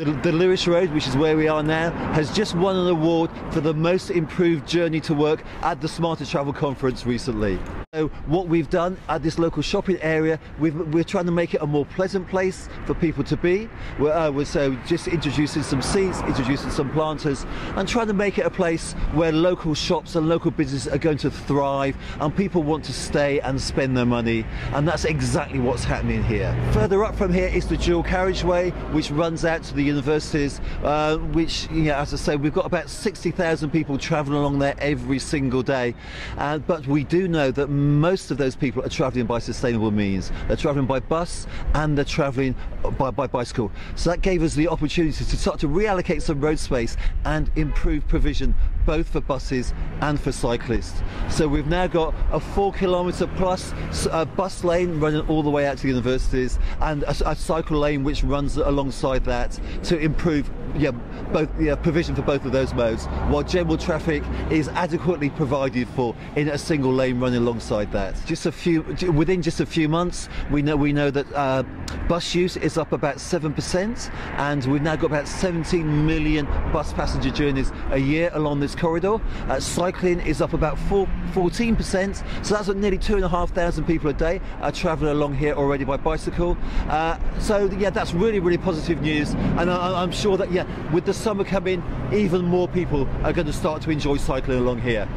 The, the Lewes Road, which is where we are now, has just won an award for the most improved journey to work at the Smarter Travel Conference recently. So what we've done at this local shopping area, we are trying to make it a more pleasant place for people to be. We're, uh, we're so just introducing some seats, introducing some planters, and trying to make it a place where local shops and local businesses are going to thrive, and people want to stay and spend their money. And that's exactly what's happening here. Further up from here is the dual carriageway, which runs out to the universities. Uh, which, you know, as I say, we've got about 60,000 people travelling along there every single day. Uh, but we do know that most of those people are travelling by sustainable means. They're travelling by bus and they're travelling by, by bicycle. So that gave us the opportunity to start to reallocate some road space and improve provision both for buses and for cyclists. So we've now got a four kilometre plus uh, bus lane running all the way out to the universities and a, a cycle lane which runs alongside that to improve yeah, both yeah, provision for both of those modes, while general traffic is adequately provided for in a single lane running alongside that. Just a few within just a few months, we know we know that uh, bus use is up about seven percent, and we've now got about 17 million bus passenger journeys a year along this corridor. Uh, cycling is up about 14 percent, so that's what nearly two and a half thousand people a day are travelling along here already by bicycle. Uh, so yeah, that's really really positive news, and I, I'm sure that yeah, with the summer coming, even more people are going to start to enjoy cycling along here.